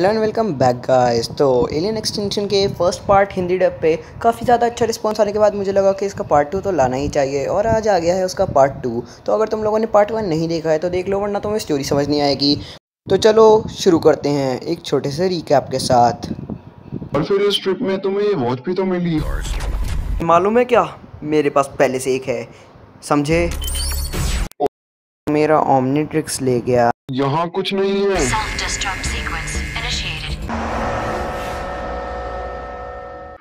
Hello and welcome back guys तो alien extension के first part Hindi dub पे काफ़ी ज़्यादा अच्छा रिस्पांस आने के बाद मुझे लगा कि इसका पार्ट टू तो लाना ही चाहिए और आज आ गया है उसका पार्ट टू तो अगर तुम लोगों ने पार्ट वन नहीं देखा है तो देख लो वरना तुम्हें स्टोरी समझ नहीं आएगी। तो चलो शुरू करते हैं एक छोटे से रिकैप के साथ। और फिर इस ट्रिप में तुम्हें वॉच भी तो मिली। मालूम है क्या? मेरे पास पहले से एक है। समझे? मेरा ओमनीट्रिक्स ले गया। यहाँ कुछ नहीं है।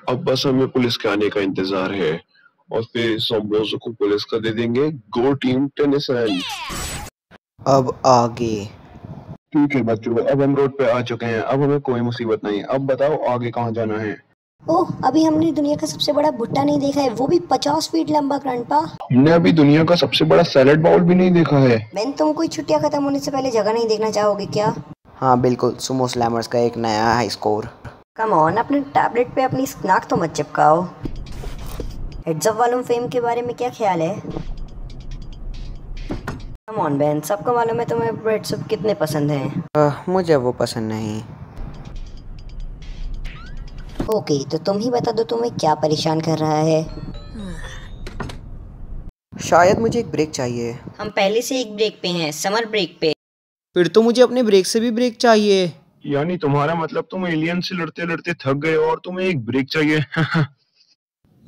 अब बस हमें पुलिस के आने का इंतज़ार है और फिर सोम्ब्रोजो को पुलिस का दे देंगे। गो टीम टेनिसन अब आगे। ठीक है बच्चों अब हम रोड पे आ चुके हैं। अब हमें कोई मुसीबत नहीं। अब बताओ आगे कहाँ जाना है? ओह अभी हमने दुनिया का सबसे बड़ा भुट्टा नहीं देखा है। वो भी पचास फीट लंबा ग्रैंडपा हमने अभी दुनिया का सबसे बड़ा सैलेड बाउल भी नहीं देखा है। बेन तुम कोई छुट्टियाँ खत्म होने से पहले जगह नहीं देखना चाहोगे क्या? हाँ बिल्कुल। सुमो स्लैमर्स का एक नया हाई स्कोर कम ऑन अपने टैबलेट पे अपनी नाक तो मत चिपकाओ। हेड्स अप वालों फेम के बारे में क्या ख्याल है? कम ऑन बेन सबको मालूम है तुम्हें सूप कितने पसंद हैं। अह, मुझे वो पसंद नहीं। ओके तो तुम ही बता दो तुम्हें क्या परेशान कर रहा है। शायद मुझे एक ब्रेक चाहिए। हम पहले से एक ब्रेक पे हैं समर ब्रेक पे। फिर तो मुझे अपने ब्रेक से भी ब्रेक चाहिए। यानी तुम्हारा मतलब तुम एलियन से लड़ते लड़ते थक गए और तुम्हें एक ब्रेक चाहिए।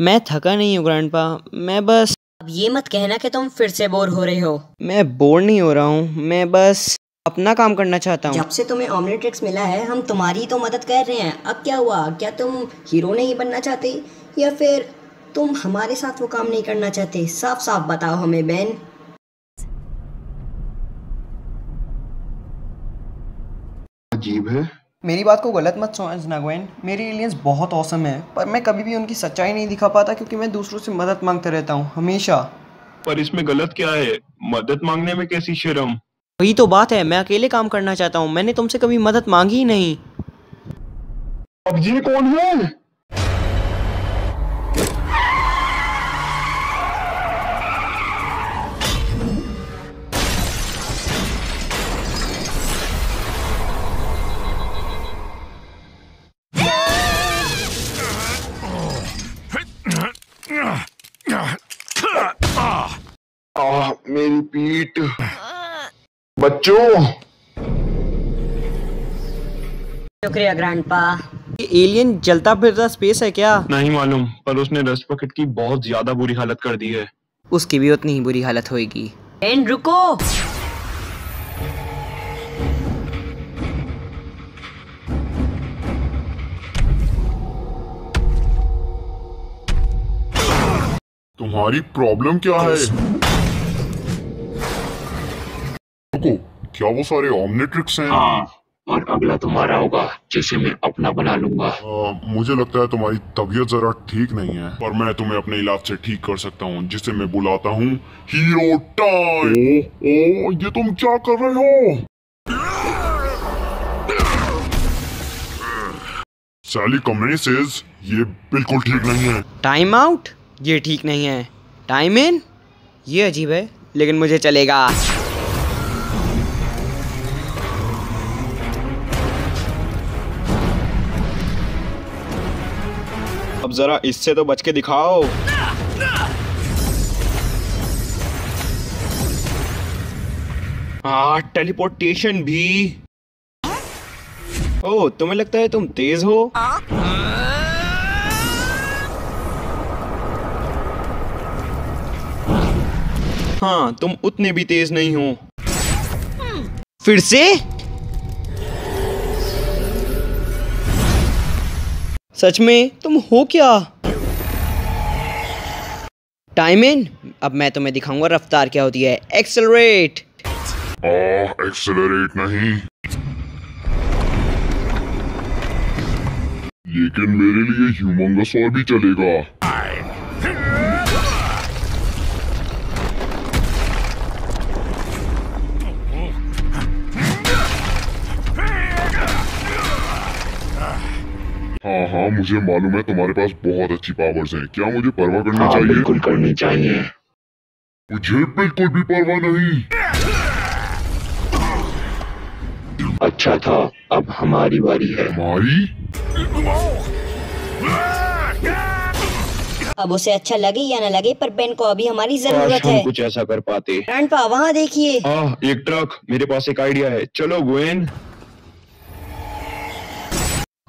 मैं थका नहीं हूँ ग्रैंडपा मैं बस अब ये मत कहना कि तुम फिर से बोर हो रहे हो। मैं बोर नहीं हो रहा हूँ। मैं बस अपना काम करना चाहता हूँ। जब से तुम्हें ऑमलेट्रिक्स मिला है हम तुम्हारी तो मदद कर रहे हैं। अब क्या हुआ? क्या तुम हीरो नहीं बनना चाहते? या फिर तुम हमारे साथ वो काम नहीं करना चाहते? साफ़ साफ़ बताओ हमें बेन अजीब है। मेरी बात को गलत मत समझना गोयन मेरी एलियंस बहुत औसम है पर मैं कभी भी उनकी सच्चाई नहीं दिखा पाता क्योंकि मैं दूसरों से मदद माँगता रहता हूँ हमेशा। पर इसमें गलत क्या है? मदद मांगने में कैसी शर्म? वही तो बात है मैं अकेले काम करना चाहता हूँ मैंने तुमसे कभी मदद मांगी ही नहीं। अब ये कौन है? आह मेरी पीठ। बच्चों। शुक्रिया ग्रैंडपा ये एलियन जलता फिरता स्पेस है क्या? नहीं मालूम पर उसने रस्ट पकेट की बहुत ज़्यादा बुरी हालत कर दी है। उसकी भी उतनी ही बुरी हालत होगी एंड रुको। तुम्हारी प्रॉब्लम क्या है? रुको क्या वो सारे ऑमनेट्रिक्स हैं? हाँ और अगला तुम्हारा होगा जिसे मैं अपना बना लूँगा। आ, मुझे लगता है तुम्हारी तबीयत जरा ठीक नहीं है पर मैं तुम्हें अपने इलाज से ठीक कर सकता हूँ जिसे मैं बुलाता हूँ हीरो टाइम ओ, ओ ये तुम क्या कर रहे हो? सैली कमेसेस ये बिल्कुल ठीक नहीं है. टाइम आउट ये ठीक नहीं है। टाइम इन ये अजीब है लेकिन मुझे चलेगा। अब जरा इससे तो बच के दिखाओ। हाँ टेलीपोर्टेशन भी। ओ तुम्हें लगता है तुम तेज हो। हाँ तुम उतने भी तेज नहीं हो। फिर से? सच में, तुम हो क्या? टाइम इन अब मैं तुम्हें दिखाऊँगा रफ्तार क्या होती है। एक्सेलरेट एक्सेलरेट नहीं। लेकिन मेरे लिए ह्यूमंगस और भी चलेगा। मुझे मालूम है तुम्हारे पास बहुत अच्छी पावर्स हैं। क्या मुझे परवाह करनी हाँ चाहिए? बिल्कुल करनी चाहिए। मुझे बिल्कुल भी परवाह नहीं। अच्छा था अब हमारी बारी है। हमारी? अब उसे अच्छा लगे या न लगे पर बेन को अभी हमारी ज़रूरत है। कुछ ऐसा कर पाते। वहाँ देखिए। एक ट्रक मेरे पास एक आइडिया है। चलो ग्वेन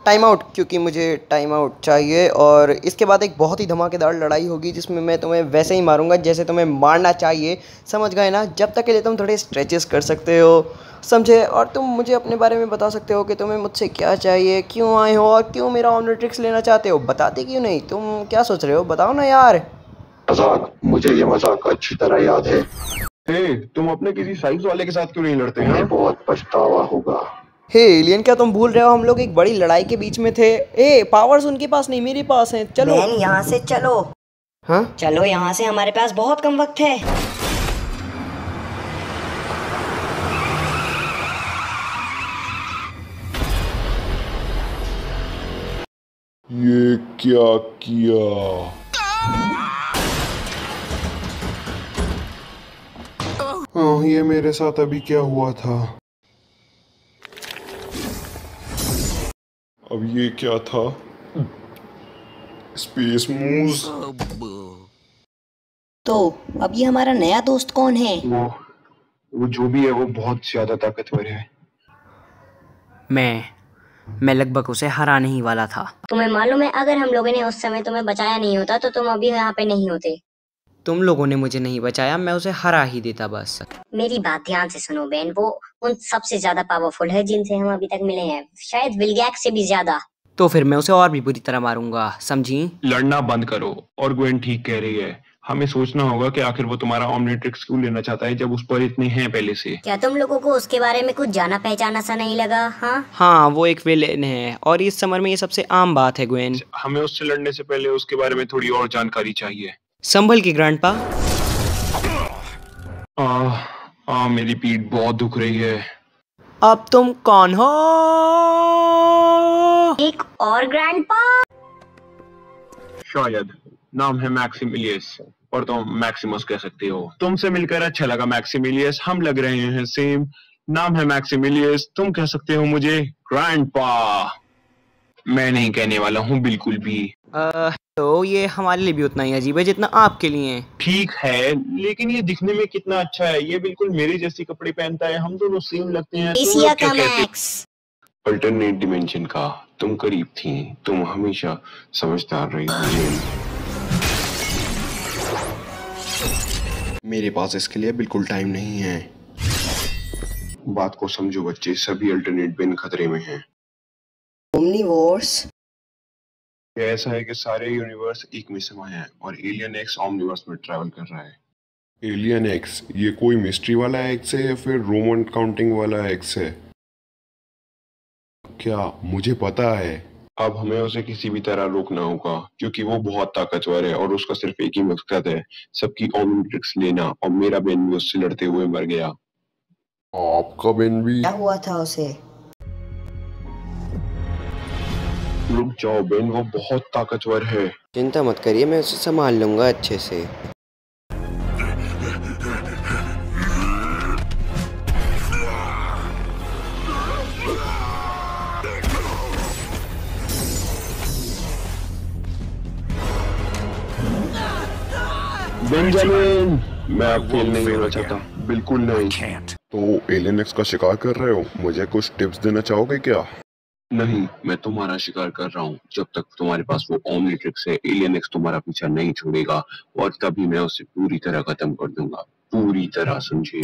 टाइम आउट क्योंकि मुझे टाइम आउट चाहिए और इसके बाद एक बहुत ही धमाकेदार लड़ाई होगी जिसमें मैं तुम्हें वैसे ही मारूँगा जैसे तुम्हें मारना चाहिए। समझ गए ना? जब तक के लिए तुम थोड़े स्ट्रेचेस कर सकते हो समझे? और तुम मुझे अपने बारे में बता सकते हो कि तुम्हें मुझसे क्या चाहिए क्यों आए हो और क्यों मेरा ऑमलेट्रिक्स लेना चाहते हो? बताते क्यों नहीं? तुम क्या सोच रहे हो? बताओ ना यार। मज़ाक मुझे ये मज़ाक अच्छी तरह याद है। हे तुम अपने किसी साइज़ वाले के साथ क्यों नहीं लड़ते हैं? बहुत पछतावा होगा। हे एलियन क्या तुम भूल रहे हो? हम लोग एक बड़ी लड़ाई के बीच में थे। ए पावर्स उनके पास नहीं मेरे पास हैं। चलो। बेन यहाँ से चलो। हाँ? चलो यहाँ से हमारे पास बहुत कम वक्त है। ये क्या किया? हाँ ये मेरे साथ अभी क्या हुआ था? अब ये क्या था? स्पेस मूव्स तो अब ये हमारा नया दोस्त कौन है? वो वो जो भी है वो बहुत ज़्यादा ताकतवर है। मैं मैं लगभग उसे हराने ही वाला था। तुम्हें मालूम है अगर हम लोगों ने उस समय तुम्हें बचाया नहीं होता तो तुम अभी यहाँ पे नहीं होते। तुम लोगों ने मुझे नहीं बचाया मैं उसे हरा ही देता बस। मेरी बात ध्यान से सुनो बेन वो उन सबसे ज़्यादा पावरफुल है जिनसे हम अभी तक मिले हैं। शायद विलगैक से भी ज़्यादा। तो फिर मैं उसे और भी बुरी तरह मारूँगा समझी? लड़ना बंद करो और ग्वेन ठीक कह रही है। हमें सोचना होगा कि आखिर वो तुम्हारा ऑमनिट्रिक्स क्यों लेना चाहता है जब उस पर इतने हैं पहले से। क्या तुम लोगों को उसके बारे में कुछ जाना पहचाना सा नहीं लगा हाँ? हाँ वो एक विलेन है और इस समर में ये सबसे आम बात है ग्वेन हमें उससे लड़ने से पहले उसके बारे में थोड़ी और जानकारी चाहिए। संभल के ग्रांड ग्रैंडपा आ, आ, मेरी पीठ बहुत दुख रही है। अब तुम कौन हो? एक और ग्रैंडपा शायद नाम है मैक्सिमिलियस और तुम मैक्सिमस कह सकते हो। तुमसे मिलकर अच्छा लगा मैक्सिमिलियस हम लग रहे हैं सेम। नाम है मैक्सिमिलियस तुम कह सकते हो मुझे ग्रैंडपा मैं नहीं कहने वाला हूँ बिल्कुल भी। अ, तो ये हमारे लिए भी उतना ही अजीब है जितना आपके लिए है। ठीक है लेकिन ये दिखने में कितना अच्छा है। ये बिल्कुल मेरे जैसी कपड़े पहनता है। हम दोनों सेम लगते हैं एशिया का मैक्स अल्टरनेट डिमेंशन का तुम करीब थी तुम हमेशा समझदार रही मेरे पास इसके लिए बिल्कुल टाइम नहीं है। बात को समझो बच्चे सभी अल्टरनेट बिन खतरे में हैं। ओमनीवोर्स ये ऐसा है कि सारे यूनिवर्स एक में समाये हैं और एलियन एक्स ओमनिवर्स में ट्रैवल कर रहा है। एलियन एक्स ये कोई मिस्ट्री वाला एक्स है या फिर रोमन काउंटिंग वाला एक्स है? क्या मुझे पता है? अब हमें उसे किसी भी तरह रोकना होगा क्योंकि वो बहुत ताकतवर है और उसका सिर्फ़ एक ही मकसद है सबकी ओमनिट्रिक्स लेना और मेरा बेन भी उससे लड़ते हुए मर गया। आपका बेन भी क्या हुआ था उसे? रुक जाओ बेन वो बहुत ताकतवर है। चिंता मत करिए मैं उसे संभाल लूँगा अच्छे से। बेंजामिन मैं अब फेल नहीं होना चाहता। बिल्कुल नहीं। तो एलियन एक्स का शिकार कर रहे हो? मुझे कुछ टिप्स देना चाहोगे क्या? नहीं मैं तुम्हारा शिकार कर रहा हूँ। जब तक तुम्हारे पास वो ऑमलेट्रिक्स है एलियन एक्स तुम्हारा पीछा नहीं छोड़ेगा और तभी मैं उसे पूरी तरह खत्म कर दूँगा। पूरी तरह समझे?